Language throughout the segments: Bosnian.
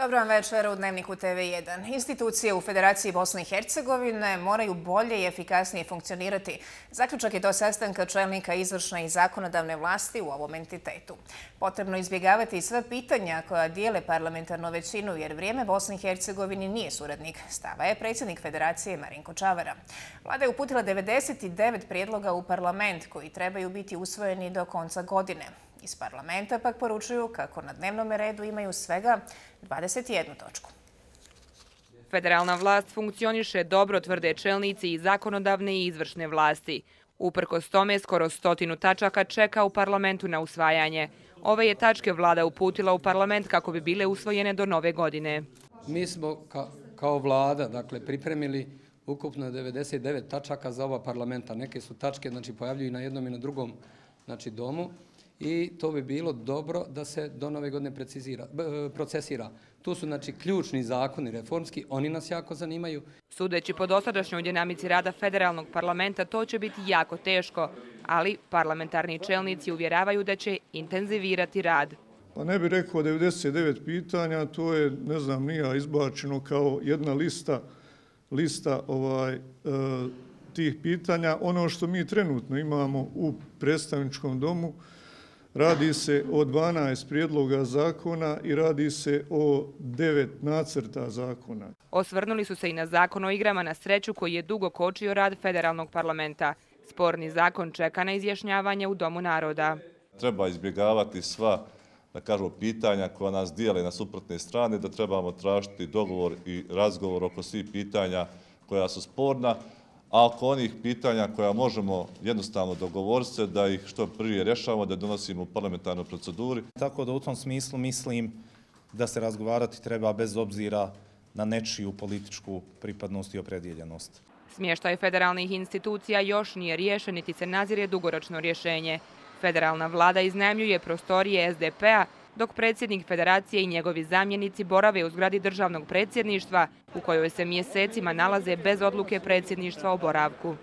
Dobro vam večer u Dnevniku TV1. Institucije u Federaciji Bosne i Hercegovine moraju bolje i efikasnije funkcionirati. Zaključak je to sastanka čelnika izvršne i zakonodavne vlasti u ovom entitetu. Potrebno izbjegavati sve pitanja koja dijele parlamentarnu većinu jer vrijeme Bosne i Hercegovini nije suradnik. Stava je predsjednik Federacije Marinko Čavara. Vlada je uputila 99 prijedloga u parlament koji trebaju biti usvojeni do konca godine. Iz parlamenta pak poručuju kako na dnevnom redu imaju svega 21 točku. Federalna vlast funkcioniše dobro tvrde čelnici i zakonodavne i izvršne vlasti. Uprko s tome, skoro stotinu tačaka čeka u parlamentu na usvajanje. Ove je tačke vlada uputila u parlament kako bi bile usvojene do nove godine. Mi smo kao vlada dakle, pripremili ukupno 99 tačaka za ova parlamenta. Neke su tačke znači, pojavljuju na jednom i na drugom znači, domu i to bi bilo dobro da se do nove godine precizira, e, procesira. Tu su znači ključni zakoni reformski, oni nas jako zanimaju. Sudeći po dosadašnjoj dinamici rada federalnog parlamenta, to će biti jako teško, ali parlamentarni čelnici uvjeravaju da će intenzivirati rad. Pa ne bih rekao 99 pitanja, to je, ne znam, nija izbačeno kao jedna lista lista ovaj, e, tih pitanja. Ono što mi trenutno imamo u predstavničkom domu, Radi se o 12 prijedloga zakona i radi se o 9 nacrta zakona. Osvrnuli su se i na zakon o igrama na sreću koji je dugo kočio rad federalnog parlamenta. Sporni zakon čeka na izjašnjavanje u Domu naroda. Treba izbjegavati sva da kažu, pitanja koja nas dijeli na suprotne strane, da trebamo tražiti dogovor i razgovor oko svih pitanja koja su sporna, a oko onih pitanja koja možemo jednostavno dogovoriti se da ih što prije rješavamo, da donosimo u parlamentarnoj proceduri. Tako da u tom smislu mislim da se razgovarati treba bez obzira na nečiju političku pripadnost i opredjeljenost. Smještaj federalnih institucija još nije riješen, niti se nazire dugoročno rješenje. Federalna vlada iznajemljuje prostorije SDP-a, dok predsjednik federacije i njegovi zamjenici borave u zgradi državnog predsjedništva, u kojoj se mjesecima nalaze bez odluke predsjedništva o boravku.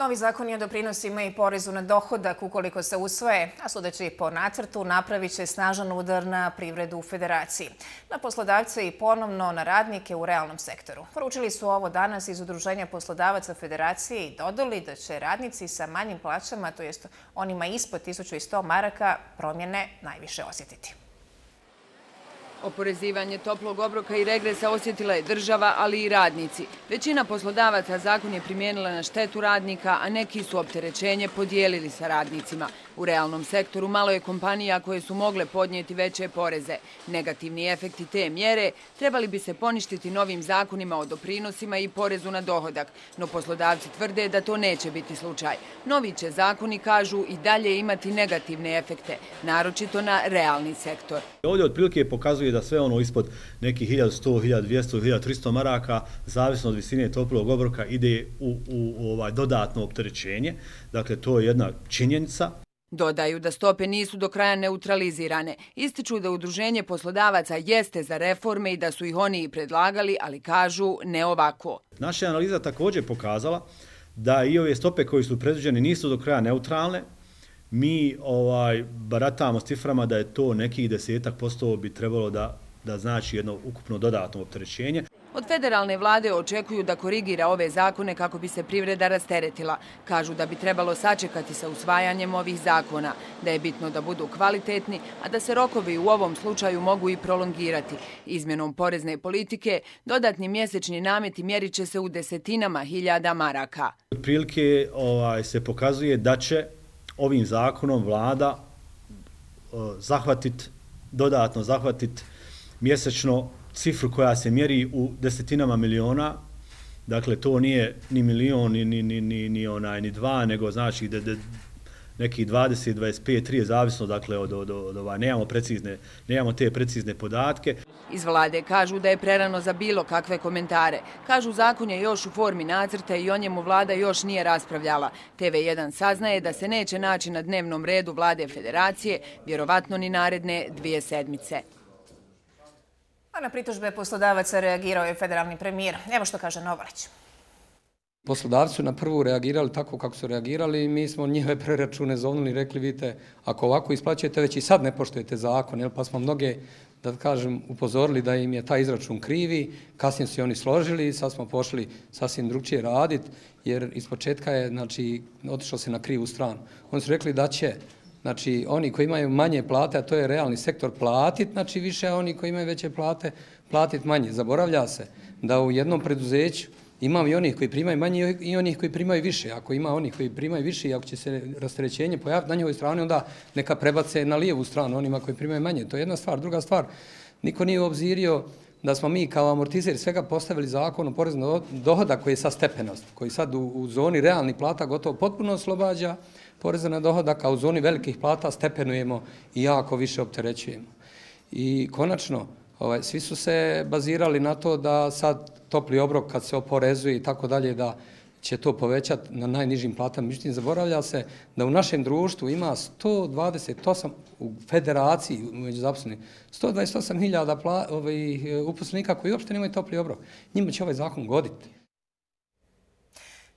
Novi zakon je doprinosima i porezu na dohodak ukoliko se usvoje, a sudeći po nacrtu napravit će snažan udar na privredu u federaciji. Na poslodavce i ponovno na radnike u realnom sektoru. Poručili su ovo danas iz Udruženja poslodavaca federacije i dodali da će radnici sa manjim plaćama, to jest onima ispod 1100 maraka, promjene najviše osjetiti. Oporezivanje toplog obroka i regresa osjetila je država, ali i radnici. Većina poslodavaca zakon je primijenila na štetu radnika, a neki su opterećenje podijelili sa radnicima. U realnom sektoru malo je kompanija koje su mogle podnijeti veće poreze. Negativni efekti te mjere trebali bi se poništiti novim zakonima o doprinosima i porezu na dohodak, no poslodavci tvrde da to neće biti slučaj. Novi će zakoni, kažu, i dalje imati negativne efekte, naročito na realni sektor. Ovdje otprilike pokazuje da sve ono ispod nekih 1100, 1200, 1300 maraka, zavisno od visine toplog obroka, ide u, u, u ovaj dodatno opterećenje. Dakle, to je jedna činjenica. Dodaju da stope nisu do kraja neutralizirane. Ističu da udruženje poslodavaca jeste za reforme i da su ih oni i predlagali, ali kažu ne ovako. Naša analiza također pokazala da i ove stope koje su predviđene nisu do kraja neutralne. Mi ovaj baratamo s ciframa da je to nekih desetak posto bi trebalo da, da znači jedno ukupno dodatno opterećenje. Od federalne vlade očekuju da korigira ove zakone kako bi se privreda rasteretila. Kažu da bi trebalo sačekati sa usvajanjem ovih zakona, da je bitno da budu kvalitetni, a da se rokovi u ovom slučaju mogu i prolongirati. Izmjenom porezne politike, dodatni mjesečni nameti mjerit će se u desetinama hiljada maraka. Od prilike ovaj, se pokazuje da će ovim zakonom vlada eh, zahvatiti, dodatno zahvatiti mjesečno cifru koja se mjeri u desetinama miliona, dakle to nije ni milion, ni, ni, ni, ni, ni, onaj, ni dva, nego znači da, da neki 20, 25, 30, zavisno dakle od, od, od, od ovaj, nemamo precizne, nemamo te precizne podatke. Iz vlade kažu da je prerano za bilo kakve komentare. Kažu zakon je još u formi nacrta i o njemu vlada još nije raspravljala. TV1 saznaje da se neće naći na dnevnom redu vlade federacije, vjerovatno ni naredne dvije sedmice. A na pritužbe poslodavaca reagirao je federalni premijer. Evo što kaže Novalić. Poslodavci su na prvu reagirali tako kako su reagirali i mi smo njihove preračune zovnuli i rekli, vidite, ako ovako isplaćujete, već i sad ne poštujete zakon, pa smo mnoge, da kažem, upozorili da im je taj izračun krivi, kasnije su i oni složili i sad smo pošli sasvim drugčije raditi, jer iz početka je, znači, otišlo se na krivu stranu. Oni su rekli da će, znači, oni koji imaju manje plate, a to je realni sektor, platit, znači, više, a oni koji imaju veće plate, platit manje. Zaboravlja se da u jednom preduzeću imam i onih koji primaju manje i onih koji primaju više. Ako ima onih koji primaju više i ako će se rastrećenje pojaviti na njihovoj strani, onda neka prebace na lijevu stranu onima koji primaju manje. To je jedna stvar. Druga stvar, niko nije obzirio da smo mi kao amortizer svega postavili zakon o porezno dohoda koji je sa stepenost, koji sad u, u zoni realnih plata gotovo potpuno oslobađa poreza na dohodak, a u zoni velikih plata stepenujemo i jako više opterećujemo. I konačno, ovaj, svi su se bazirali na to da sad topli obrok kad se oporezuje i tako dalje, da će to povećati na najnižim platama. Međutim, zaboravlja se da u našem društvu ima 128 u federaciji među zaposleni, 128.000 ovaj, uposlenika koji uopšte nemaju topli obrok. Njima će ovaj zakon goditi.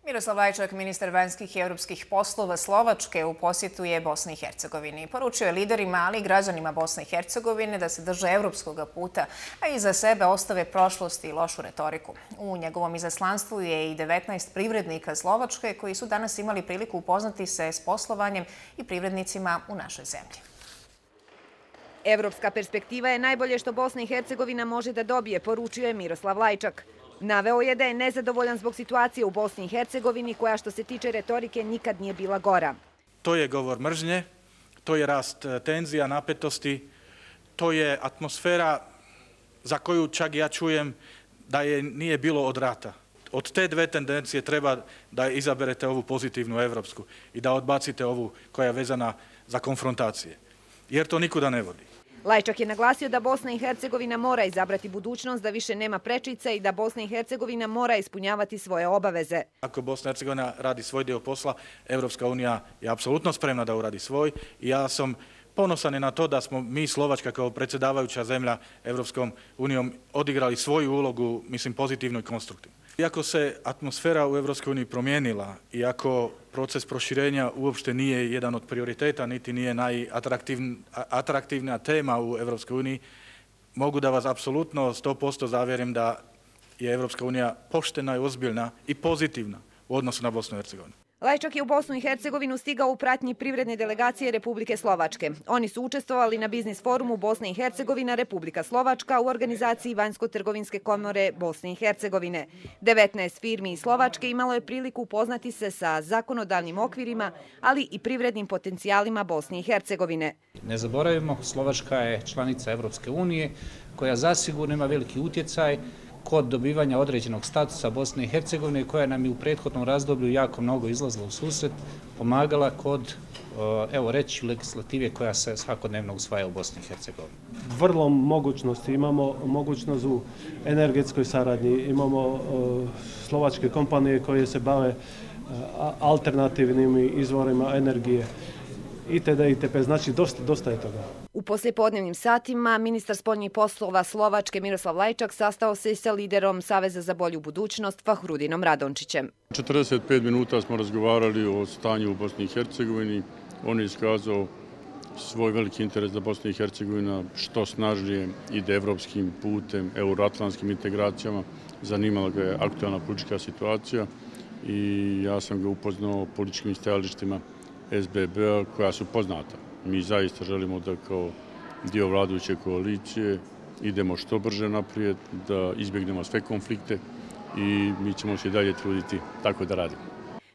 Miroslav Lajčak, ministar vanjskih i evropskih poslova Slovačke u posjetu je Bosni i Hercegovini. Poručio je liderima, ali i građanima Bosne i Hercegovine da se drže evropskog puta, a iza sebe ostave prošlost i lošu retoriku. U njegovom izaslanstvu je i 19 privrednika Slovačke koji su danas imali priliku upoznati se s poslovanjem i privrednicima u našoj zemlji. Evropska perspektiva je najbolje što Bosna i Hercegovina može da dobije, poručio je Miroslav Lajčak. Naveo je da je nezadovoljan zbog situacije u Bosni i Hercegovini, koja što se tiče retorike nikad nije bila gora. To je govor mržnje, to je rast e, tenzija, napetosti, to je atmosfera za koju čak ja čujem da je nije bilo od rata. Od te dve tendencije treba da izaberete ovu pozitivnu evropsku i da odbacite ovu koja je vezana za konfrontacije. Jer to nikuda ne vodi. Lajčak je naglasio da Bosna i Hercegovina mora izabrati budućnost, da više nema prečica i da Bosna i Hercegovina mora ispunjavati svoje obaveze. Ako Bosna i Hercegovina radi svoj dio posla, Evropska unija je apsolutno spremna da uradi svoj i ja sam ponosan na to da smo mi Slovačka kao predsjedavajuća zemlja Evropskom unijom odigrali svoju ulogu, mislim, pozitivno i konstruktivno. Iako se atmosfera u EU uniji promijenila, iako proces proširenja uopšte nije jedan od prioriteta, niti nije najatraktivna tema u EU, uniji, mogu da vas apsolutno 100% zavjerim da je Evropska unija poštena i ozbiljna i pozitivna u odnosu na Bosnu i Hercegovini. Lajčak je u Bosnu i Hercegovinu stigao u pratnji privredne delegacije Republike Slovačke. Oni su učestvovali na biznis forumu Bosne i Hercegovina Republika Slovačka u organizaciji Vanjsko-trgovinske komore Bosne i Hercegovine. 19 firmi iz Slovačke imalo je priliku upoznati se sa zakonodavnim okvirima, ali i privrednim potencijalima Bosne i Hercegovine. Ne zaboravimo, Slovačka je članica Evropske unije koja zasigurno ima veliki utjecaj kod dobivanja određenog statusa Bosne i Hercegovine koja nam je u prethodnom razdoblju jako mnogo izlazila u susret, pomagala kod, eh, evo reći, legislative koja se svakodnevno usvaja u Bosni i Hercegovini. Vrlo mogućnosti, imamo mogućnost u energetskoj saradnji, imamo eh, slovačke kompanije koje se bave eh, alternativnim izvorima energije itd. itp. Znači, dosta, dosta je toga. U poslijepodnevnim satima ministar spoljnih poslova Slovačke Miroslav Lajčak sastao se sa liderom Saveza za bolju budućnost Fahrudinom Radončićem. 45 minuta smo razgovarali o stanju u Bosni i Hercegovini. On je iskazao svoj veliki interes za Bosni i Hercegovina, što snažnije ide evropskim putem, euroatlanskim integracijama. Zanimala ga je aktualna politička situacija i ja sam ga upoznao političkim stajalištima SBB-a koja su poznata. Mi zaista želimo da kao dio vladujuće koalicije idemo što brže naprijed, da izbjegnemo sve konflikte i mi ćemo se dalje truditi tako da radimo.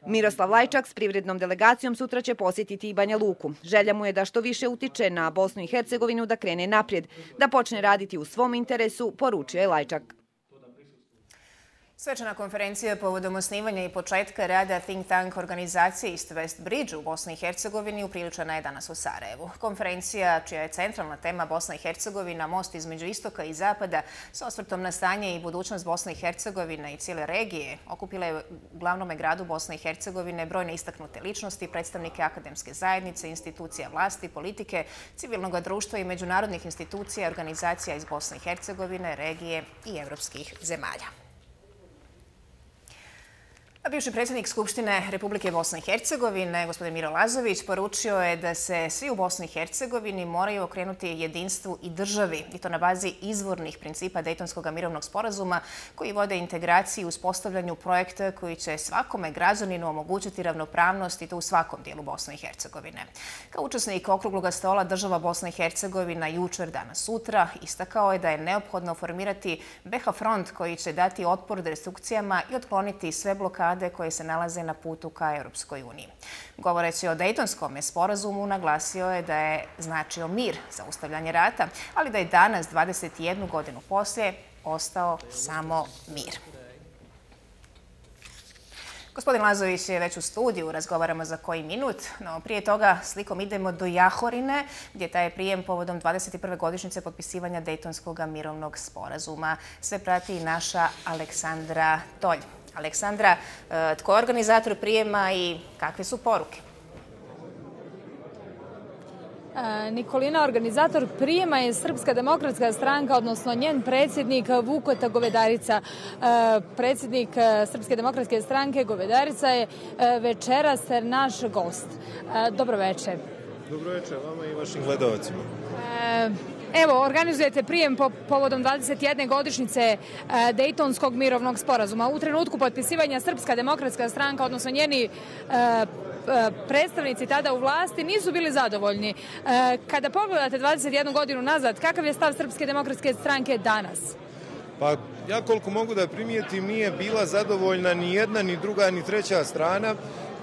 Miroslav Lajčak s privrednom delegacijom sutra će posjetiti i Banja Luku. Želja mu je da što više utiče na Bosnu i Hercegovinu da krene naprijed, da počne raditi u svom interesu, poručio je Lajčak. Svečana konferencija povodom osnivanja i početka rada think tank organizacije East West Bridge u Bosni i Hercegovini upriličena je danas u Sarajevu. Konferencija, čija je centralna tema Bosna i Hercegovina, most između istoka i zapada, s osvrtom na stanje i budućnost Bosne i Hercegovine i cijele regije, okupila je u glavnome gradu Bosne i Hercegovine brojne istaknute ličnosti, predstavnike akademske zajednice, institucija vlasti, politike, civilnog društva i međunarodnih institucija i organizacija iz Bosne i Hercegovine, regije i evropskih zemalja. A bivši predsjednik Skupštine Republike Bosne i Hercegovine, gospodin Miro Lazović, poručio je da se svi u Bosni i Hercegovini moraju okrenuti jedinstvu i državi, i to na bazi izvornih principa Dejtonskog mirovnog sporazuma, koji vode integraciji u spostavljanju projekta koji će svakome građaninu omogućiti ravnopravnost i to u svakom dijelu Bosne i Hercegovine. Kao učesnik okrugloga stola država Bosne i Hercegovina jučer, danas, sutra, istakao je da je neophodno formirati BH front koji će dati otpor destrukcijama i otkloniti sve blokade blokade koje se nalaze na putu ka Europskoj uniji. Govoreći o Dejtonskom sporazumu, naglasio je da je značio mir za ustavljanje rata, ali da je danas, 21 godinu poslije, ostao samo mir. Gospodin Lazović je već u studiju, razgovaramo za koji minut, no prije toga slikom idemo do Jahorine, gdje taj prijem povodom 21. godišnjice potpisivanja Dejtonskog mirovnog sporazuma. Sve prati i naša Aleksandra Tolj. Aleksandra, e, tko je organizator prijema i kakve su poruke? E, Nikolina, organizator prijema je Srpska demokratska stranka, odnosno njen predsjednik Vukota Govedarica. E, predsjednik Srpske demokratske stranke Govedarica je večeras naš gost. Dobro večer. Dobro večer vama i vašim gledovacima. Evo, organizujete prijem po povodom 21. godišnjice e, Dejtonskog mirovnog sporazuma. U trenutku potpisivanja Srpska demokratska stranka, odnosno njeni e, e, predstavnici tada u vlasti, nisu bili zadovoljni. Kada pogledate 21 godinu nazad, kakav je stav Srpske demokratske stranke danas? Pa ja koliko mogu da primijetim, nije bila zadovoljna ni jedna, ni druga, ni treća strana.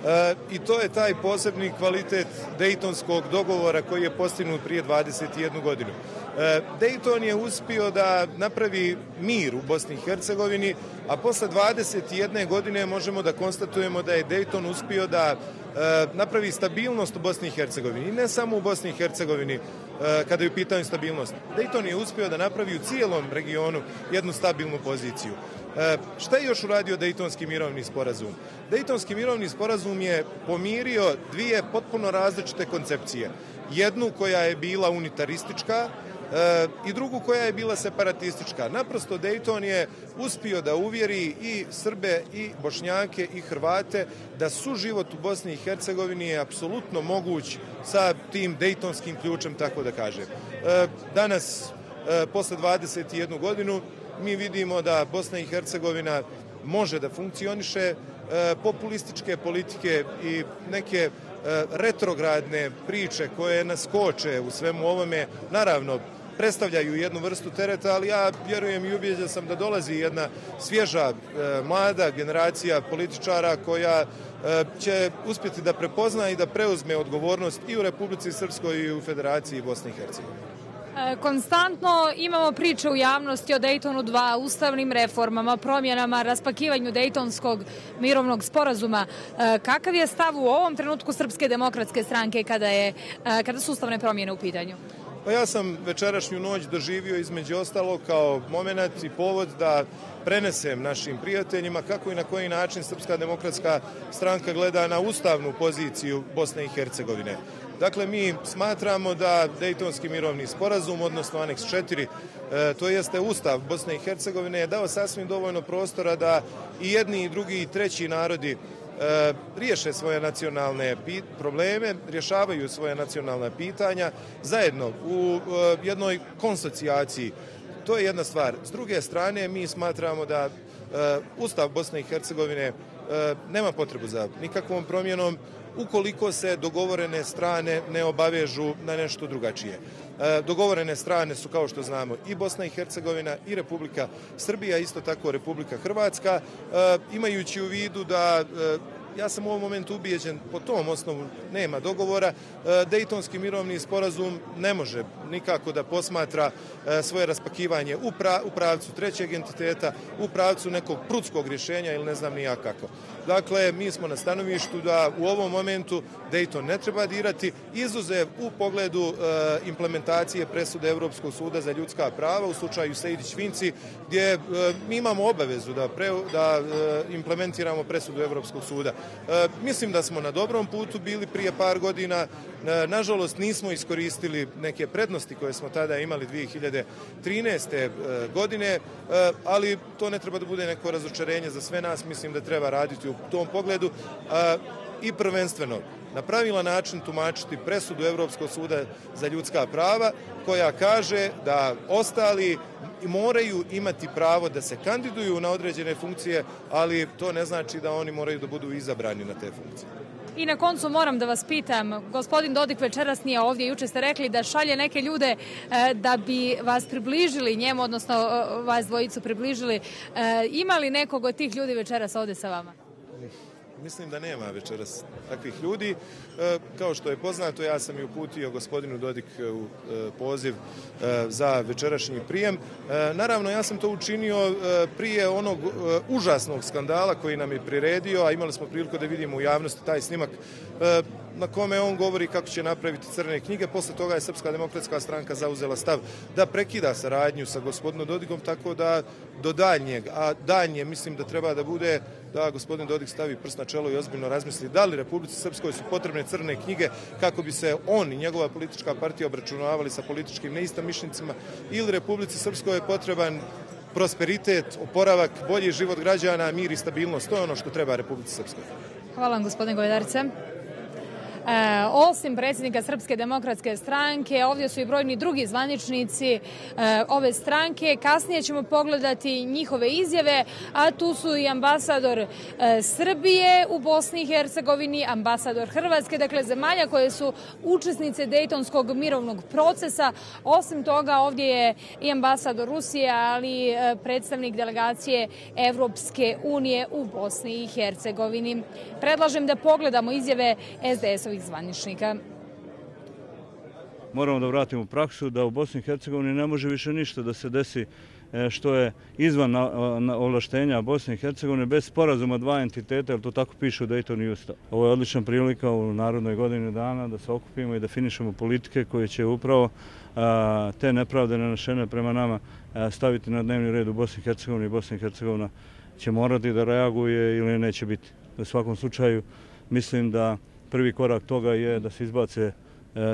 E, I to je taj posebni kvalitet Dejtonskog dogovora koji je postignut prije 21 godinu. E, Dejton je uspio da napravi mir u Bosni i Hercegovini, a posle 21 godine možemo da konstatujemo da je Dejton uspio da e, napravi stabilnost u Bosni i Hercegovini. I ne samo u Bosni i Hercegovini, E, kada je u pitanju stabilnost. Dayton je uspio da napravi u cijelom regionu jednu stabilnu poziciju. E, šta je još uradio Dejtonski mirovni sporazum? Dejtonski mirovni sporazum je pomirio dvije potpuno različite koncepcije. Jednu koja je bila unitaristička, E, i drugu koja je bila separatistička. Naprosto Dayton je uspio da uvjeri i Srbe i Bošnjake i Hrvate da su život u Bosni i Hercegovini je apsolutno moguć sa tim Dejtonskim ključem, tako da kažem. E, danas, e, posle 21 godinu, mi vidimo da Bosna i Hercegovina može da funkcioniše populističke politike i neke retrogradne priče koje nas koče u svemu ovome, naravno, predstavljaju jednu vrstu tereta, ali ja vjerujem i ubijeđen sam da dolazi jedna svježa, e, mlada generacija političara koja e, će uspjeti da prepozna i da preuzme odgovornost i u Republici Srpskoj i u Federaciji Bosne i Hercegovine. E, konstantno imamo priče u javnosti o Daytonu 2, ustavnim reformama, promjenama, raspakivanju Daytonskog mirovnog sporazuma. E, kakav je stav u ovom trenutku Srpske demokratske stranke kada, je, kada su ustavne promjene u pitanju? Pa ja sam večerašnju noć doživio između ostalo kao moment i povod da prenesem našim prijateljima kako i na koji način Srpska demokratska stranka gleda na ustavnu poziciju Bosne i Hercegovine. Dakle, mi smatramo da Dejtonski mirovni sporazum, odnosno aneks 4, e, to jeste Ustav Bosne i Hercegovine, je dao sasvim dovoljno prostora da i jedni i drugi i treći narodi E, riješe svoje nacionalne probleme, rješavaju svoje nacionalne pitanja zajedno u e, jednoj konsocijaciji. To je jedna stvar. S druge strane, mi smatramo da e, Ustav Bosne i Hercegovine nema potrebu za nikakvom promjenom, ukoliko se dogovorene strane ne obavežu na nešto drugačije. E, dogovorene strane su, kao što znamo, i Bosna i Hercegovina i Republika Srbija, isto tako Republika Hrvatska, e, imajući u vidu da e, ja sam u ovom momentu ubijeđen po tom osnovu nema dogovora. Dejtonski mirovni sporazum ne može nikako da posmatra svoje raspakivanje u, u pravcu trećeg entiteta, u pravcu nekog prudskog rješenja ili ne znam nija kako. Dakle, mi smo na stanovištu da u ovom momentu Dejton ne treba dirati, izuzev u pogledu e, implementacije presude Evropskog suda za ljudska prava u slučaju Sejdić-Vinci, gdje e, mi imamo obavezu da, pre, da e, implementiramo presudu Evropskog suda. Mislim da smo na dobrom putu bili prije par godina. Nažalost, nismo iskoristili neke prednosti prednosti koje smo tada imali 2013. godine, ali to ne treba da bude neko razočarenje za sve nas. Mislim da treba raditi u tom pogledu i prvenstveno na pravilan način tumačiti presudu Evropskog suda za ljudska prava koja kaže da ostali moraju imati pravo da se kandiduju na određene funkcije, ali to ne znači da oni moraju da budu izabrani na te funkcije. I na koncu moram da vas pitam, gospodin Dodik večeras nije ovdje, juče ste rekli da šalje neke ljude e, da bi vas približili njemu, odnosno e, vas dvojicu približili. E, ima li nekog od tih ljudi večeras ovdje sa vama? Mislim da nema večeras takvih ljudi. E, kao što je poznato, ja sam i uputio gospodinu Dodik e, u e, poziv e, za večerašnji prijem. E, naravno, ja sam to učinio e, prije onog užasnog skandala koji nam je priredio, a imali smo priliku da vidimo u javnosti taj snimak na kome on govori kako će napraviti crne knjige. Posle toga je Srpska demokratska stranka zauzela stav da prekida saradnju sa gospodinom Dodikom, tako da do daljnjeg, a daljnje mislim da treba da bude da gospodin Dodik stavi prst na čelo i ozbiljno razmisli da li Republici Srpskoj su potrebne crne knjige kako bi se on i njegova politička partija obračunavali sa političkim neistamišnicima ili Republici Srpskoj je potreban prosperitet, oporavak, bolji život građana, mir i stabilnost. To je ono što treba Republici Srpskoj. Hvala vam, gospodine Govedarice. E, osim predsjednika Srpske demokratske stranke, ovdje su i brojni drugi zvaničnici e, ove stranke. Kasnije ćemo pogledati njihove izjave, a tu su i ambasador e, Srbije u Bosni i Hercegovini, ambasador Hrvatske, dakle zemalja koje su učesnice Dejtonskog mirovnog procesa. Osim toga, ovdje je i ambasador Rusije, ali e, predstavnik delegacije Evropske unije u Bosni i Hercegovini. Predlažem da pogledamo izjave SDS-ovi ovih zvaničnika. Moramo da vratimo praksu da u Bosni i Hercegovini ne može više ništa da se desi e, što je izvan ovlaštenja Bosne i Hercegovine bez sporazuma dva entiteta, jer to tako piše u Dayton i Ustav. Ovo je odlična prilika u narodnoj godini dana da se okupimo i definišemo politike koje će upravo te nepravde nanašene prema nama staviti na dnevni red u Bosni i Hercegovini i Bosni i Hercegovina će morati da reaguje ili neće biti. U svakom slučaju mislim da prvi korak toga je da se izbace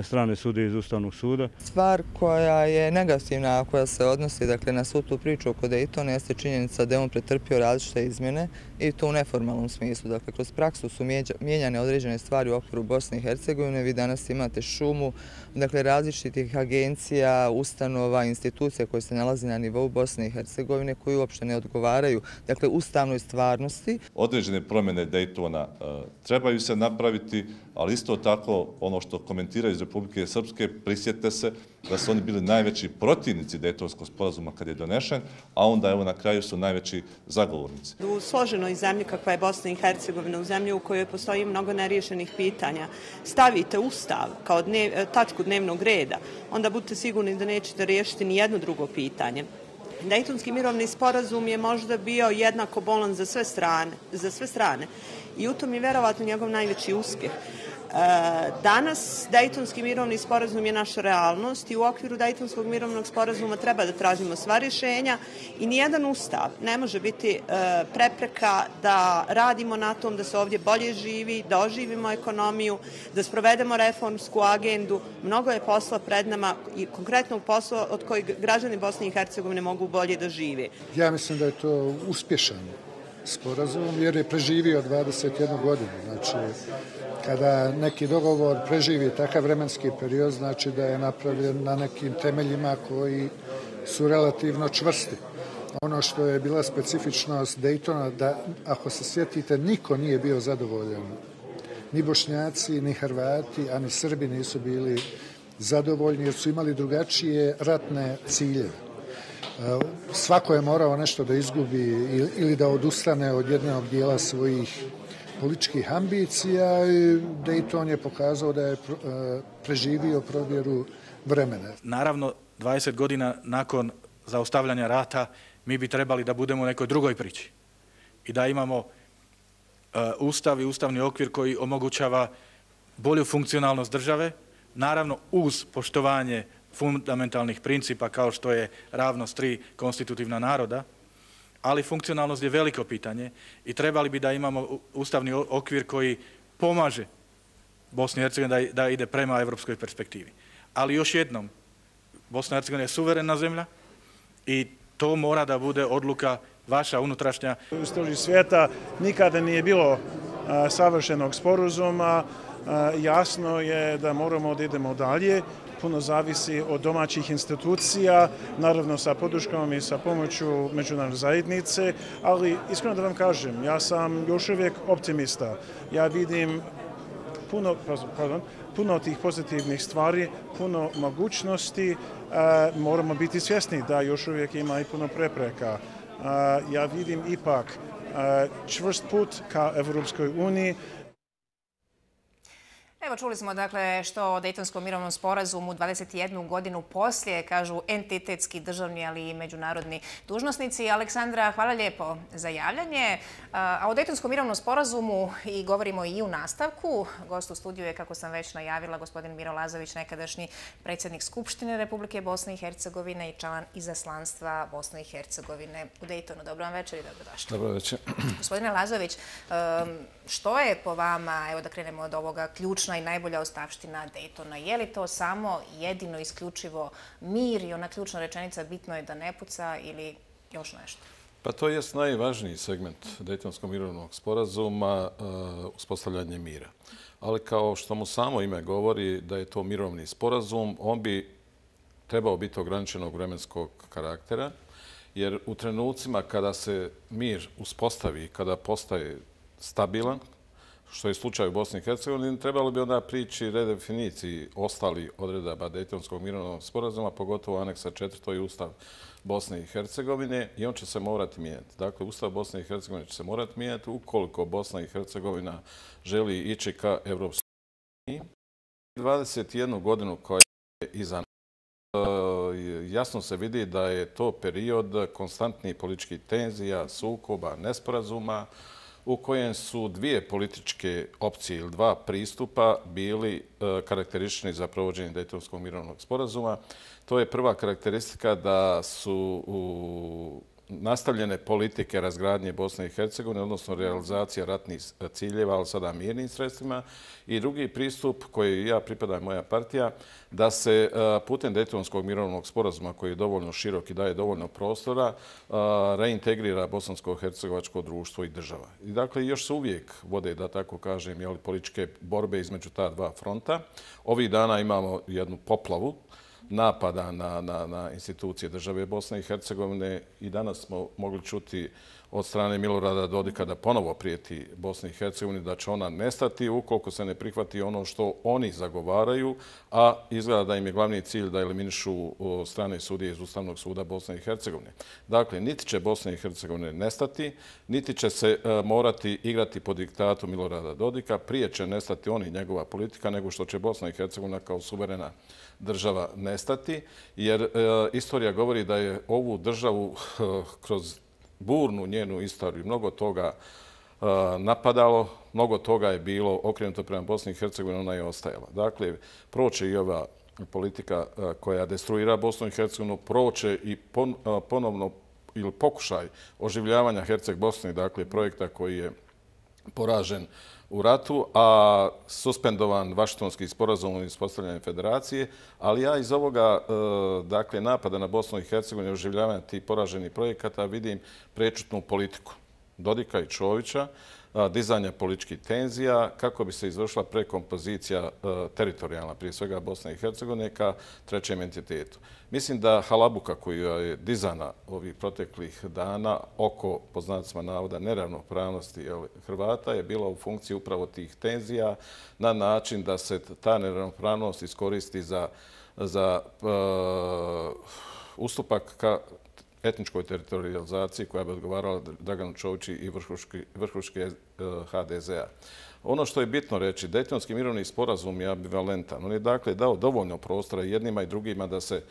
strane sude iz Ustavnog suda. Stvar koja je negativna, koja se odnosi dakle, na svu tu priču oko Daytona, jeste činjenica da je on pretrpio različite izmjene i to u neformalnom smislu. Dakle, kroz praksu su mijenjane određene stvari u okviru Bosne i Hercegovine. Vi danas imate šumu dakle, različitih agencija, ustanova, institucija koje se nalazi na nivou Bosne i Hercegovine koji uopšte ne odgovaraju dakle, ustavnoj stvarnosti. Određene promjene Daytona e, trebaju se napraviti, ali isto tako ono što komentiraju iz Republike Srpske, prisjetite se da su oni bili najveći protivnici Daytonskog sporazuma kad je donešen, a onda evo na kraju su najveći zagovornici. U složenoj zemlji kakva je Bosna i Hercegovina, u zemlji u kojoj postoji mnogo neriješenih pitanja, stavite ustav kao tačku dnevnog reda, onda budete sigurni da nećete riješiti ni jedno drugo pitanje. Dejtonski mirovni sporazum je možda bio jednako bolan za sve strane, za sve strane. I u tom je verovatno njegov najveći uspjeh. Danas Dejtonski mirovni sporazum je naša realnost i u okviru Dejtonskog mirovnog sporazuma treba da tražimo sva rješenja i nijedan ustav ne može biti e, prepreka da radimo na tom da se ovdje bolje živi, da oživimo ekonomiju, da sprovedemo reformsku agendu. Mnogo je posla pred nama i konkretnog posla od kojeg građani Bosne i Hercegovine mogu bolje da žive. Ja mislim da je to uspješan sporazum jer je preživio 21 godinu. Znači, kada neki dogovor preživi takav vremenski period, znači da je napravljen na nekim temeljima koji su relativno čvrsti. Ono što je bila specifičnost Daytona, da ako se sjetite, niko nije bio zadovoljan. Ni Bošnjaci, ni Hrvati, a ni Srbi nisu bili zadovoljni jer su imali drugačije ratne cilje. E, svako je morao nešto da izgubi ili da odustane od jednog dijela svojih političkih ambicija i Dayton je pokazao da je eh, preživio provjeru vremena. Naravno, 20 godina nakon zaustavljanja rata mi bi trebali da budemo u nekoj drugoj priči i da imamo uh, ustav i ustavni okvir koji omogućava bolju funkcionalnost države, naravno uz poštovanje fundamentalnih principa kao što je ravnost tri konstitutivna naroda, ali funkcionalnost je veliko pitanje i trebali bi da imamo ustavni okvir koji pomaže Bosni i Hercegovini da, da ide prema evropskoj perspektivi. Ali još jednom, Bosna i Hercegovina je suverena zemlja i to mora da bude odluka vaša unutrašnja. U istoriji svijeta nikada nije bilo savršenog sporozuma. Jasno je da moramo da idemo dalje. Puno zavisi od domaćih institucija, naravno sa poduškom i sa pomoću međunarodne zajednice, ali iskreno da vam kažem, ja sam još uvijek optimista. Ja vidim puno, pardon, puno tih pozitivnih stvari, puno mogućnosti, e, moramo biti svjesni da još uvijek ima i puno prepreka. E, ja vidim ipak e, čvrst put ka Evropskoj uniji, Evo čuli smo dakle što o Dejtonskom mirovnom sporazumu 21 godinu poslije kažu entitetski državni ali i međunarodni dužnosnici. Aleksandra, hvala lijepo za javljanje. A o Dejtonskom mirovnom sporazumu i govorimo i u nastavku. Gost u studiju je, kako sam već najavila, gospodin Miro Lazović, nekadašnji predsjednik Skupštine Republike Bosne i Hercegovine i član izaslanstva Bosne i Hercegovine u Dejtonu. Dobro vam večer i dobrodošli. Dobro večer. Gospodine Lazović, što je po vama, evo da krenemo od ovoga, ključna i najbolja ostavština Daytona? Je li to samo jedino isključivo mir i ona ključna rečenica bitno je da ne puca ili još nešto? Pa to je najvažniji segment Daytonskog mirovnog sporazuma, uh, uspostavljanje mira. Ali kao što mu samo ime govori da je to mirovni sporazum, on bi trebao biti ograničenog vremenskog karaktera, jer u trenucima kada se mir uspostavi, kada postaje stabilan, što je slučaj u Bosni i Hercegovini, trebalo bi onda prići redefiniciji ostali odredaba Dejtonskog mirovnog sporazuma, pogotovo aneksa 4, to je Ustav Bosne i Hercegovine i on će se morati mijenjati. Dakle, Ustav Bosne i Hercegovine će se morati mijenjati ukoliko Bosna i Hercegovina želi ići ka Evropskoj uniji. 21 godinu koja je iza nas, eh, jasno se vidi da je to period konstantnih političkih tenzija, sukoba, nesporazuma, u kojem su dvije političke opcije ili dva pristupa bili e, karakteristični za provođenje Dejtonskog mirovnog sporazuma. To je prva karakteristika da su nastavljene politike razgradnje Bosne i Hercegovine, odnosno realizacija ratnih ciljeva, ali sada mirnim sredstvima. I drugi pristup koji ja pripadam moja partija, da se e, putem Dejtonskog mirovnog sporazuma koji je dovoljno širok i daje dovoljno prostora, e, reintegrira bosansko-hercegovačko društvo i država. I dakle, još se uvijek vode, da tako kažem, političke borbe između ta dva fronta. Ovih dana imamo jednu poplavu napada na, na, na institucije države Bosne i Hercegovine i danas smo mogli čuti od strane Milorada Dodika da ponovo prijeti Bosni i Hercegovini da će ona nestati ukoliko se ne prihvati ono što oni zagovaraju, a izgleda da im je glavni cilj da eliminišu strane sudije iz Ustavnog suda Bosne i Hercegovine. Dakle, niti će Bosne i Hercegovine nestati, niti će se e, morati igrati po diktatu Milorada Dodika, prije će nestati oni njegova politika nego što će Bosna i Hercegovina kao suverena država nestati, jer e, istorija govori da je ovu državu kroz burnu njenu istoriju, mnogo toga uh, napadalo, mnogo toga je bilo okrenuto prema Bosni i Hercegovini, ona je ostajala. Dakle, proće i ova politika uh, koja destruira Bosnu i Hercegovinu, proće i uh, ponovno ili pokušaj oživljavanja Herceg Bosne, dakle, projekta koji je poražen u ratu, a suspendovan vaštonski sporazum u ispostavljanju federacije, ali ja iz ovoga e, dakle, napada na Bosnu i Hercegovini i oživljavanja tih poraženih projekata vidim prečutnu politiku. Dodika i Čovića, dizanja političkih tenzija, kako bi se izvršila prekompozicija e, teritorijalna, prije svega Bosne i Hercegovine, ka trećem entitetu. Mislim da halabuka koja je dizana ovih proteklih dana oko, po znacima navoda, neravnopravnosti e, Hrvata je bila u funkciji upravo tih tenzija na način da se ta neravnopravnost iskoristi za, za e, ustupak ka etničkoj teritorializaciji koja bi odgovarala Draganu Čovići i vrhuške eh, HDZ-a. Ono što je bitno reći, Dejtonski mirovni sporazum je ambivalentan. On je dakle dao dovoljno prostora jednima i drugima da se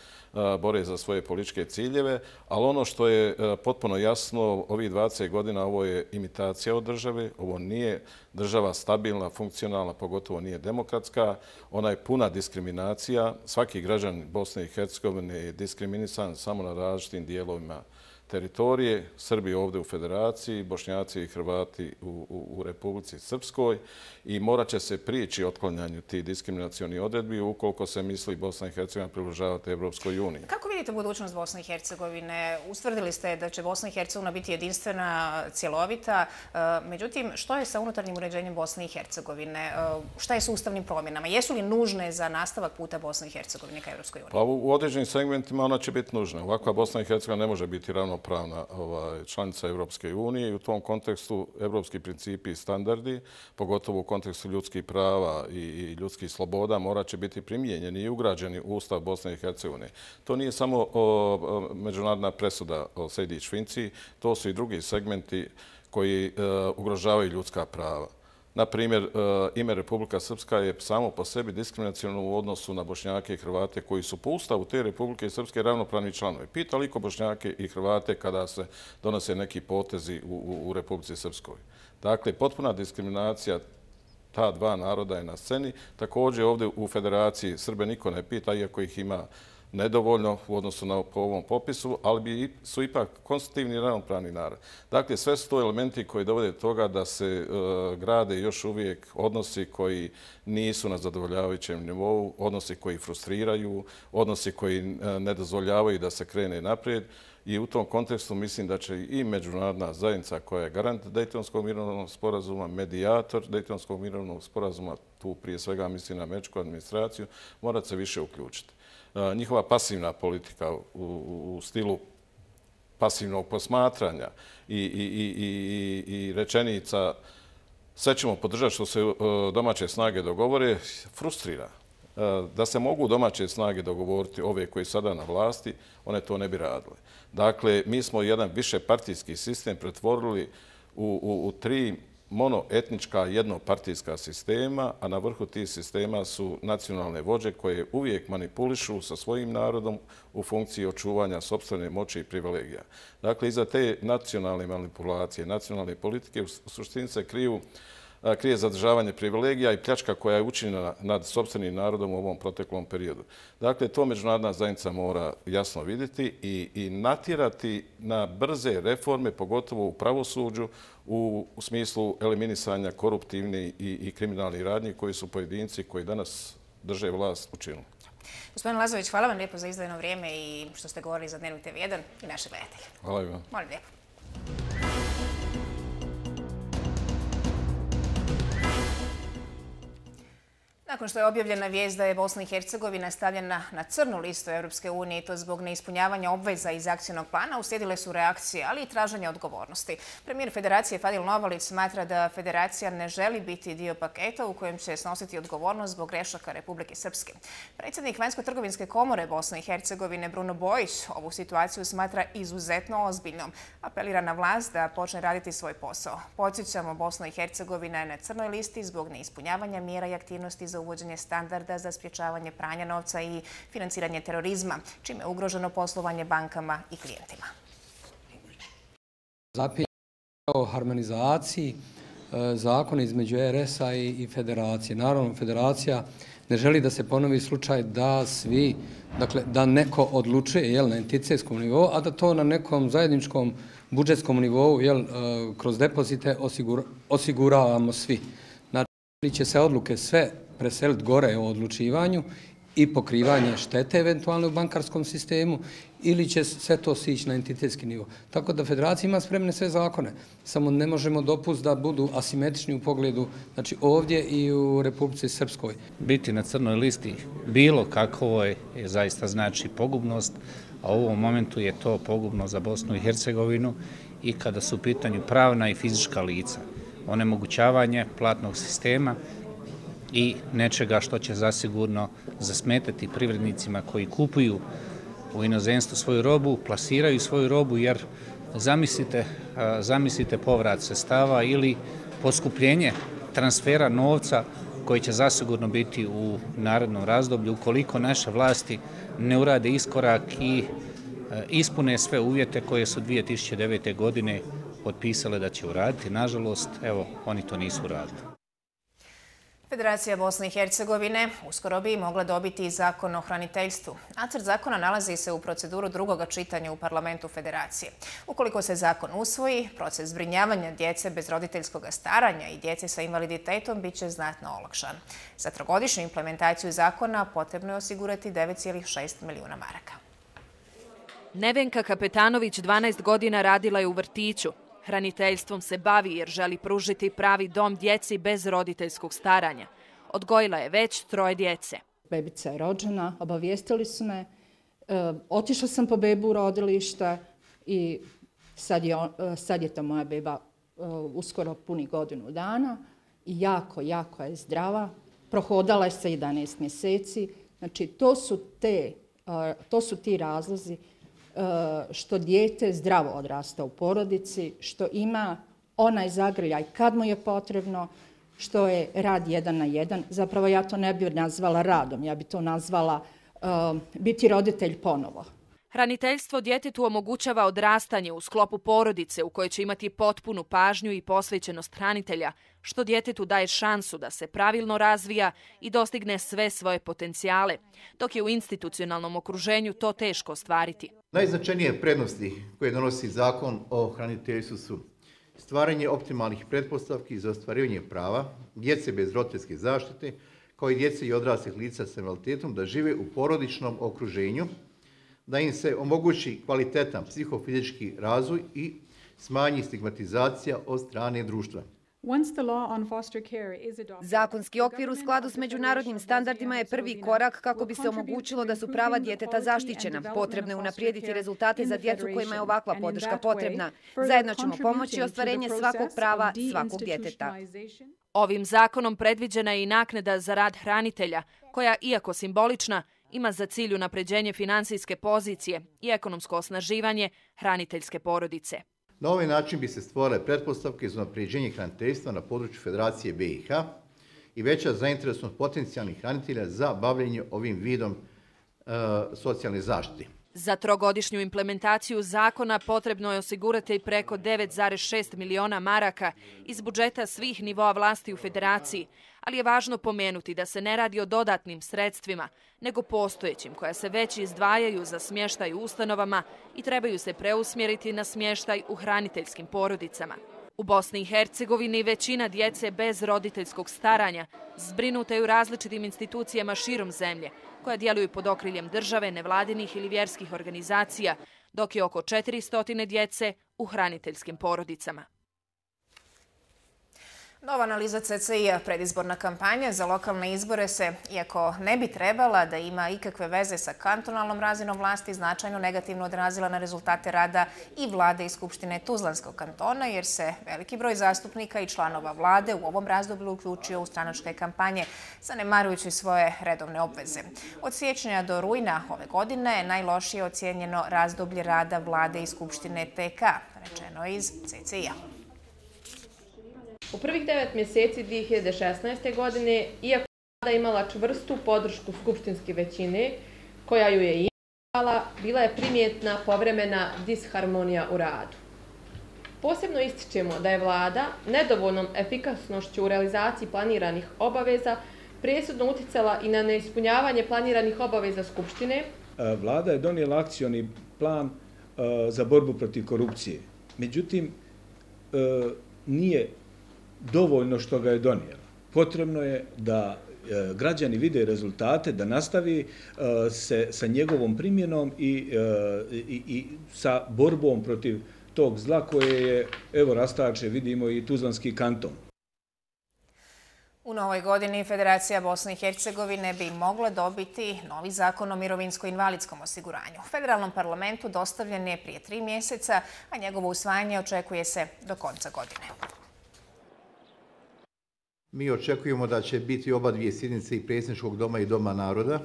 bore za svoje političke ciljeve, ali ono što je potpuno jasno, ovih 20 godina ovo je imitacija od države, ovo nije država stabilna, funkcionalna, pogotovo nije demokratska, ona je puna diskriminacija. Svaki građan Bosne i Hercegovine je diskriminisan samo na različitim dijelovima teritorije, Srbi ovdje u federaciji, Bošnjaci i Hrvati u, u, u Republici Srpskoj i morat će se prijeći otklanjanju tih diskriminacijonih odredbi ukoliko se misli Bosna i Hercegovina približavati Evropskoj uniji. Kako vidite budućnost Bosne i Hercegovine? Ustvrdili ste da će Bosna i Hercegovina biti jedinstvena, cjelovita. E, međutim, što je sa unutarnjim uređenjem Bosne i Hercegovine? E, šta je s ustavnim promjenama? Jesu li nužne za nastavak puta Bosne i Hercegovine ka Evropskoj uniji? Pa u određenim segmentima ona će biti nužna. Ovakva Bosna i Hercegovina ne može biti ravnopravna ovaj, članica Evropske unije i u tom kontekstu evropski principi i standardi, pogotovo u kontekstu ljudskih prava i ljudskih sloboda, morat će biti primijenjeni i ugrađeni u Ustav Bosne i Hercegovine. To nije samo međunarodna presuda o Sejdić Finci, to su i drugi segmenti koji e, ugrožavaju ljudska prava. Na primjer, e, ime Republika Srpska je samo po sebi diskriminacijalno u odnosu na Bošnjake i Hrvate koji su po ustavu te Republike Srpske ravnopravni članovi. Pita li ko Bošnjake i Hrvate kada se donose neki potezi u Republike Srpskoj? Dakle, potpuna diskriminacija ta dva naroda je na sceni. Također ovdje u Federaciji Srbe niko ne pita, iako ih ima nedovoljno u odnosu na ovom popisu, ali su ipak konstitutivni i ravnopravni narod. Dakle, sve su to elementi koji dovode do toga da se e, grade još uvijek odnosi koji nisu na zadovoljavajućem nivou, odnosi koji frustriraju, odnosi koji e, ne dozvoljavaju da se krene naprijed. I u tom kontekstu mislim da će i međunarodna zajednica koja je garant Dejtonskog mirovnog sporazuma, medijator Dejtonskog mirovnog sporazuma, tu prije svega mislim na američku administraciju, morat se više uključiti njihova pasivna politika u u stilu pasivnog posmatranja i i, i, i rečenica sve ćemo podržati što se e, domaće snage dogovore, frustrira. E, da se mogu domaće snage dogovoriti, ove koji sada na vlasti, one to ne bi radile. Dakle, mi smo jedan više partijski sistem pretvorili u, u, u tri monoetnička jednopartijska sistema, a na vrhu tih sistema su nacionalne vođe koje uvijek manipulišu sa svojim narodom u funkciji očuvanja sobstvene moći i privilegija. Dakle, iza te nacionalne manipulacije, nacionalne politike u suštini se kriju krije zadržavanje privilegija i pljačka koja je učinjena nad sobstvenim narodom u ovom proteklom periodu. Dakle, to međunarodna zajednica mora jasno vidjeti i natirati na brze reforme, pogotovo u pravosuđu, u smislu eliminisanja koruptivni i kriminalni radnji koji su pojedinci koji danas drže vlast u činu. Gospodin Lazović, hvala vam lijepo za izdajeno vrijeme i što ste govorili za Dnevnu TV1 i naše gledatelje. Hvala vam. Molim lijepo. Nakon što je objavljena vijest da je Bosna i Hercegovina stavljena na crnu listu Europske unije i to zbog neispunjavanja obveza iz akcijnog plana, uslijedile su reakcije, ali i traženje odgovornosti. Premijer Federacije Fadil Novalić smatra da Federacija ne želi biti dio paketa u kojem će snositi odgovornost zbog grešaka Republike Srpske. Predsjednik Vanjsko-trgovinske komore Bosne i Hercegovine Bruno Bojić ovu situaciju smatra izuzetno ozbiljnom. Apelira na vlast da počne raditi svoj posao. Podsjećamo, Bosna i Hercegovina je na crnoj listi zbog neispunjavanja mjera i aktivnosti za uvođenje standarda za spriječavanje pranja novca i financiranje terorizma, čime je ugroženo poslovanje bankama i klijentima. Zapinje o harmonizaciji e, zakona između RS-a i federacije. Naravno, federacija ne želi da se ponovi slučaj da svi, dakle, da neko odlučuje jel, na enticijskom nivou, a da to na nekom zajedničkom budžetskom nivou jel, e, kroz depozite osiguravamo svi. Znači, će se odluke sve preseliti gore o odlučivanju i pokrivanje štete eventualno u bankarskom sistemu ili će sve to sići na entitetski nivo. Tako da federacija ima spremne sve zakone, samo ne možemo dopust da budu asimetrični u pogledu znači ovdje i u Republici Srpskoj. Biti na crnoj listi bilo kako je, je zaista znači pogubnost, a u ovom momentu je to pogubno za Bosnu i Hercegovinu i kada su u pitanju pravna i fizička lica. Onemogućavanje platnog sistema, i nečega što će zasigurno zasmetati privrednicima koji kupuju u inozemstvu svoju robu, plasiraju svoju robu, jer zamislite, zamislite povrat sestava ili poskupljenje transfera novca koji će zasigurno biti u narodnom razdoblju ukoliko naše vlasti ne urade iskorak i e, ispune sve uvjete koje su 2009. godine potpisale da će uraditi. Nažalost, evo, oni to nisu uradili. Federacija Bosne i Hercegovine uskoro bi mogla dobiti zakon o hraniteljstvu. Nacrt zakona nalazi se u proceduru drugoga čitanja u parlamentu Federacije. Ukoliko se zakon usvoji, proces zbrinjavanja djece bez roditeljskog staranja i djece sa invaliditetom bit će znatno olakšan. Za trogodišnju implementaciju zakona potrebno je osigurati 9,6 milijuna maraka. Nevenka Kapetanović 12 godina radila je u vrtiću. Hraniteljstvom se bavi jer želi pružiti pravi dom djeci bez roditeljskog staranja. Odgojila je već troje djece. Bebica je rođena, obavijestili su me. E, otišla sam po bebu u rodilište i sad je, e, sad je ta moja beba e, uskoro puni godinu dana i jako, jako je zdrava. Prohodala je sa 11 mjeseci. Znači, to su, te, e, to su ti razlozi E, što dijete zdravo odrasta u porodici, što ima onaj zagrljaj kad mu je potrebno, što je rad jedan na jedan. Zapravo ja to ne bih nazvala radom, ja bih to nazvala uh, biti roditelj ponovo. Hraniteljstvo djetetu omogućava odrastanje u sklopu porodice u kojoj će imati potpunu pažnju i posvećenost hranitelja, što djetetu daje šansu da se pravilno razvija i dostigne sve svoje potencijale, dok je u institucionalnom okruženju to teško ostvariti. Najznačajnije prednosti koje donosi zakon o hraniteljstvu su stvaranje optimalnih pretpostavki za ostvarivanje prava, djece bez roditeljske zaštite, kao i djece i odraslih lica s invaliditetom da žive u porodičnom okruženju, da im se omogući kvalitetan psihofizički razvoj i smanji stigmatizacija od strane društva. Zakonski okvir u skladu s međunarodnim standardima je prvi korak kako bi se omogućilo da su prava djeteta zaštićena. Potrebno je unaprijediti rezultate za djecu kojima je ovakva podrška potrebna. Zajedno ćemo pomoći ostvarenje svakog prava svakog djeteta. Ovim zakonom predviđena je i naknada za rad hranitelja, koja, iako simbolična, ima za cilju napređenje finansijske pozicije i ekonomsko osnaživanje hraniteljske porodice. Na ovaj način bi se stvorile pretpostavke za napređenje hraniteljstva na području Federacije BiH i veća zainteresnost potencijalnih hranitelja za bavljenje ovim vidom e, socijalne zaštite. Za trogodišnju implementaciju zakona potrebno je osigurati preko 9,6 miliona maraka iz budžeta svih nivoa vlasti u federaciji, ali je važno pomenuti da se ne radi o dodatnim sredstvima, nego postojećim koja se već izdvajaju za smještaj u ustanovama i trebaju se preusmjeriti na smještaj u hraniteljskim porodicama. U Bosni i Hercegovini većina djece bez roditeljskog staranja zbrinuta je u različitim institucijama širom zemlje, koja djeluju pod okriljem države, nevladinih ili vjerskih organizacija, dok je oko 400 djece u hraniteljskim porodicama. Nova analiza CCI-a predizborna kampanja za lokalne izbore se, iako ne bi trebala da ima ikakve veze sa kantonalnom razinom vlasti, značajno negativno odrazila na rezultate rada i vlade i Skupštine Tuzlanskog kantona, jer se veliki broj zastupnika i članova vlade u ovom razdoblju uključio u stranačke kampanje, zanemarujući svoje redovne obveze. Od siječnja do rujna ove godine je najlošije ocijenjeno razdoblje rada vlade i Skupštine TK, rečeno iz CCI-a. U prvih devet mjeseci 2016. godine, iako je imala čvrstu podršku skupštinske većine, koja ju je imala, bila je primjetna povremena disharmonija u radu. Posebno ističemo da je vlada nedovoljnom efikasnošću u realizaciji planiranih obaveza presudno uticala i na neispunjavanje planiranih obaveza Skupštine. E, vlada je donijela akcijoni plan e, za borbu protiv korupcije. Međutim, e, nije dovoljno što ga je donijela. Potrebno je da e, građani vide rezultate, da nastavi e, se sa njegovom primjenom i, e, i, i sa borbom protiv tog zla koje je, evo rastače, vidimo i Tuzlanski kanton. U novoj godini Federacija Bosne i Hercegovine bi mogla dobiti novi zakon o mirovinsko-invalidskom osiguranju. U federalnom parlamentu dostavljen je prije tri mjeseca, a njegovo usvajanje očekuje se do konca godine. Mi očekujemo da će biti oba dvije sjednice i predsjedničkog doma i doma naroda e,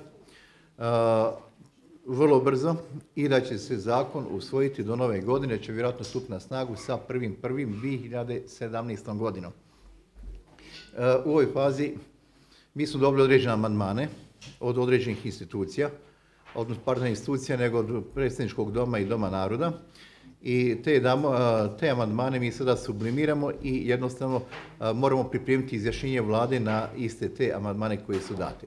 vrlo brzo i da će se zakon usvojiti do nove godine, će vjerojatno stupiti na snagu sa 1.1.2017. godinom. E, u ovoj fazi mi smo dobili određene amandmane od određenih institucija, odnosno pardon institucija, nego od predsjedničkog doma i doma naroda i te, te amandmane mi sada sublimiramo i jednostavno moramo pripremiti izjašnjenje vlade na iste te amandmane koje su date.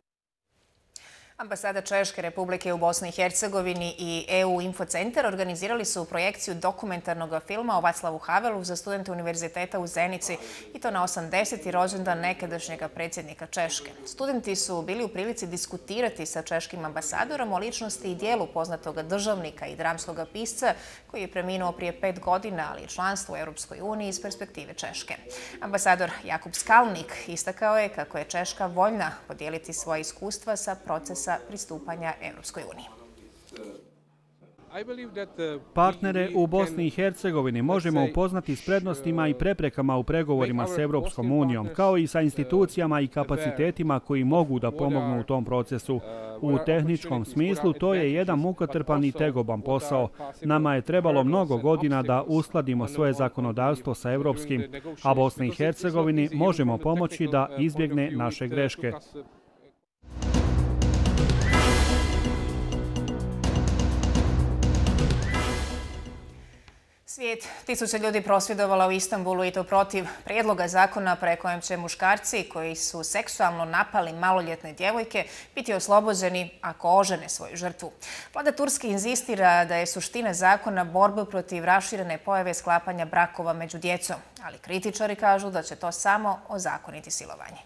Ambasada Češke republike u Bosni i Hercegovini i EU Infocentar organizirali su projekciju dokumentarnog filma o Vaclavu Havelu za studente Univerziteta u Zenici i to na 80. rođendan nekadašnjega predsjednika Češke. Studenti su bili u prilici diskutirati sa češkim ambasadorom o ličnosti i dijelu poznatog državnika i dramskog pisca koji je preminuo prije pet godina, ali i članstvo u Europskoj uniji iz perspektive Češke. Ambasador Jakub Skalnik istakao je kako je Češka voljna podijeliti svoje iskustva sa procesa procesa pristupanja Evropskoj uniji. Partnere u Bosni i Hercegovini možemo upoznati s prednostima i preprekama u pregovorima s Evropskom unijom, kao i sa institucijama i kapacitetima koji mogu da pomognu u tom procesu. U tehničkom smislu to je jedan mukotrpan i tegoban posao. Nama je trebalo mnogo godina da uskladimo svoje zakonodavstvo sa evropskim, a Bosni i Hercegovini možemo pomoći da izbjegne naše greške. Svijet tisuća ljudi prosvjedovala u Istanbulu i to protiv prijedloga zakona pre kojem će muškarci koji su seksualno napali maloljetne djevojke biti oslobođeni ako ožene svoju žrtvu. Vlada Turski inzistira da je suština zakona borba protiv raširene pojave sklapanja brakova među djecom, ali kritičari kažu da će to samo ozakoniti silovanje.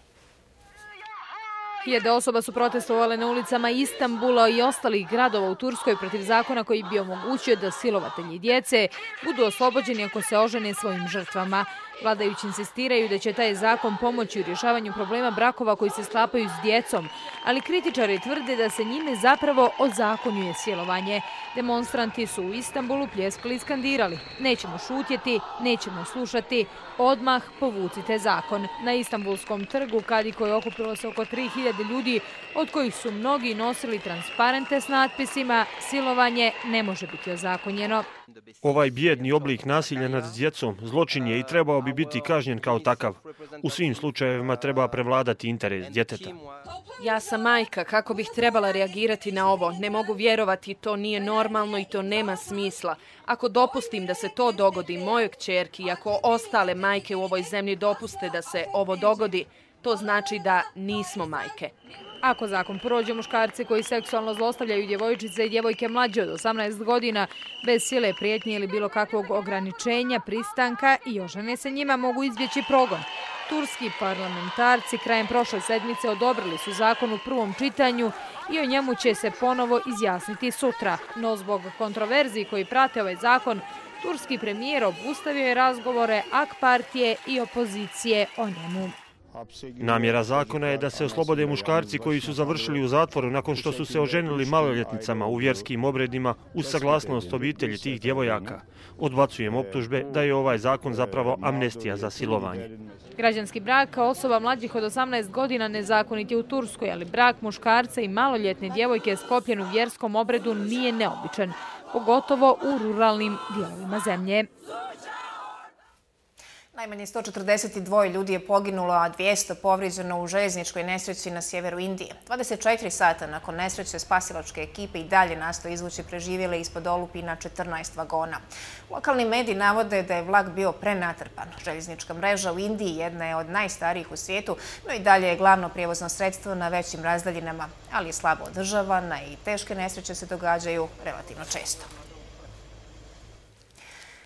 Hiljade osoba su protestovale na ulicama Istambula i ostalih gradova u Turskoj protiv zakona koji bi omogućio da silovatelji djece budu oslobođeni ako se ožene svojim žrtvama. Vladajući insistiraju da će taj zakon pomoći u rješavanju problema brakova koji se sklapaju s djecom, ali kritičari tvrde da se njime zapravo ozakonjuje sjelovanje. Demonstranti su u Istanbulu pljeskali i skandirali. Nećemo šutjeti, nećemo slušati, odmah povucite zakon. Na Istanbulskom trgu, kadi koji je okupilo se oko 3000 ljudi, od kojih su mnogi nosili transparente s natpisima, silovanje ne može biti ozakonjeno. Ovaj bijedni oblik nasilja nad djecom zločin je i trebao bi biti kažnjen kao takav. U svim slučajevima treba prevladati interes djeteta. Ja sam majka, kako bih trebala reagirati na ovo? Ne mogu vjerovati, to nije normalno i to nema smisla. Ako dopustim da se to dogodi mojoj kćerki i ako ostale majke u ovoj zemlji dopuste da se ovo dogodi, to znači da nismo majke. Ako zakon prođe muškarci koji seksualno zlostavljaju djevojčice i djevojke mlađe od 18 godina bez sile prijetnje ili bilo kakvog ograničenja, pristanka i ožene se njima mogu izbjeći progon. Turski parlamentarci krajem prošle sedmice odobrili su zakon u prvom čitanju i o njemu će se ponovo izjasniti sutra. No zbog kontroverziji koji prate ovaj zakon, turski premijer obustavio je razgovore AK partije i opozicije o njemu. Namjera zakona je da se oslobode muškarci koji su završili u zatvoru nakon što su se oženili maloljetnicama u vjerskim obredima uz saglasnost obitelji tih djevojaka. Odbacujem optužbe da je ovaj zakon zapravo amnestija za silovanje. Građanski brak kao osoba mlađih od 18 godina nezakonit je u Turskoj, ali brak muškarca i maloljetne djevojke skopljen u vjerskom obredu nije neobičan, pogotovo u ruralnim dijelovima zemlje. Najmanje 142 ljudi je poginulo, a 200 povriđeno u željezničkoj nesreći na sjeveru Indije. 24 sata nakon nesreće spasilačke ekipe i dalje nastoje izvući preživjele ispod olupina 14 vagona. Lokalni mediji navode da je vlak bio prenatrpan. Željeznička mreža u Indiji jedna je od najstarijih u svijetu, no i dalje je glavno prijevozno sredstvo na većim razdaljinama, ali je slabo održavana i teške nesreće se događaju relativno često.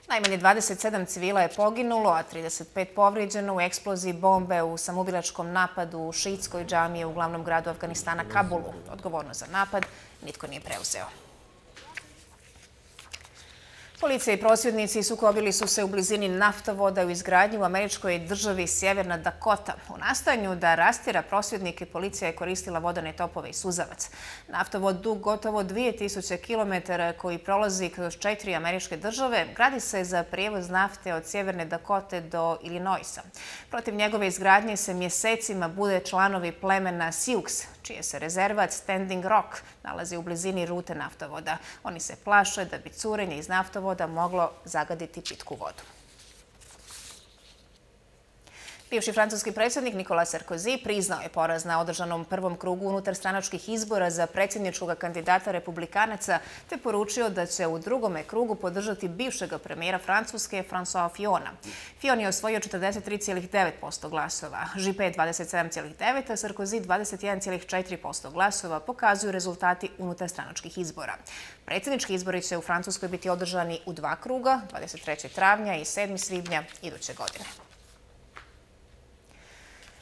Najmanje 27 civila je poginulo, a 35 povrijeđeno u eksploziji bombe u samubilačkom napadu u šiitskoj džamije u glavnom gradu Afganistana Kabulu. Odgovorno za napad nitko nije preuzeo. Policija i prosvjednici sukobili su se u blizini naftovoda u izgradnju u američkoj državi Sjeverna Dakota. U nastanju da rastira prosvjednike, policija je koristila vodane topove i suzavac. Naftovod dug gotovo 2000 km koji prolazi kroz četiri američke države gradi se za prijevoz nafte od Sjeverne Dakote do Illinoisa. Protiv njegove izgradnje se mjesecima bude članovi plemena Sioux, čije se rezervat Standing Rock nalazi u blizini rute naftovoda. Oni se plaše da bi curenje iz naftovoda moglo zagaditi pitku vodu. Bivši francuski predsjednik Nikola Sarkozy priznao je poraz na održanom prvom krugu unutar stranačkih izbora za predsjedničkog kandidata republikanaca te poručio da će u drugome krugu podržati bivšega premijera Francuske François Fiona. Fion je osvojio 43,9% glasova, Juppé 27,9%, a Sarkozy 21,4% glasova pokazuju rezultati unutar stranačkih izbora. Predsjednički izbori će u Francuskoj biti održani u dva kruga, 23. travnja i 7. svibnja iduće godine.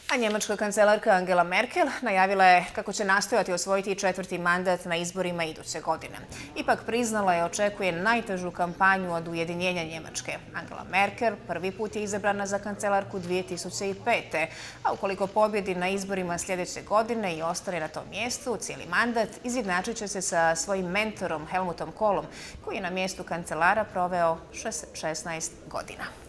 A njemačka kancelarka Angela Merkel najavila je kako će nastojati osvojiti četvrti mandat na izborima iduće godine. Ipak priznala je očekuje najtežu kampanju od ujedinjenja Njemačke. Angela Merkel prvi put je izabrana za kancelarku 2005. A ukoliko pobjedi na izborima sljedeće godine i ostane na tom mjestu, cijeli mandat izjednačit će se sa svojim mentorom Helmutom Kolom, koji je na mjestu kancelara proveo 16 godina.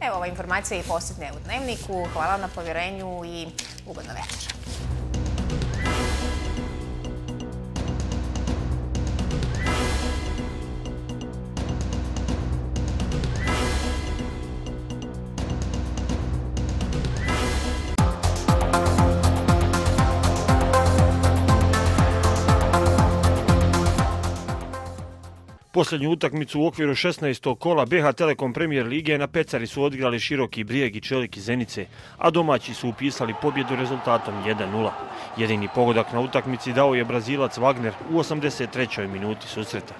Evo, ova informacija je posljednja u dnevniku. Hvala na povjerenju i ugodno večer. Posljednju utakmicu u okviru 16. kola BH Telekom Premier Lige na Pecari su odigrali Široki Brijeg i Čelik Zenice, a domaći su upisali pobjedu rezultatom 1-0. Jedini pogodak na utakmici dao je Brazilac Wagner u 83. minuti susreta.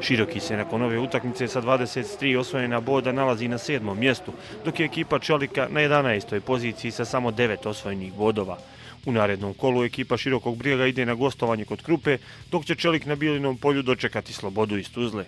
Široki se nakon ove utakmice sa 23 osvojena boda nalazi na sedmom mjestu, dok je ekipa Čelika na 11. poziciji sa samo 9 osvojenih bodova. U narednom kolu ekipa Širokog Brijega ide na gostovanje kod Krupe, dok će Čelik na Bilinom polju dočekati slobodu iz Tuzle.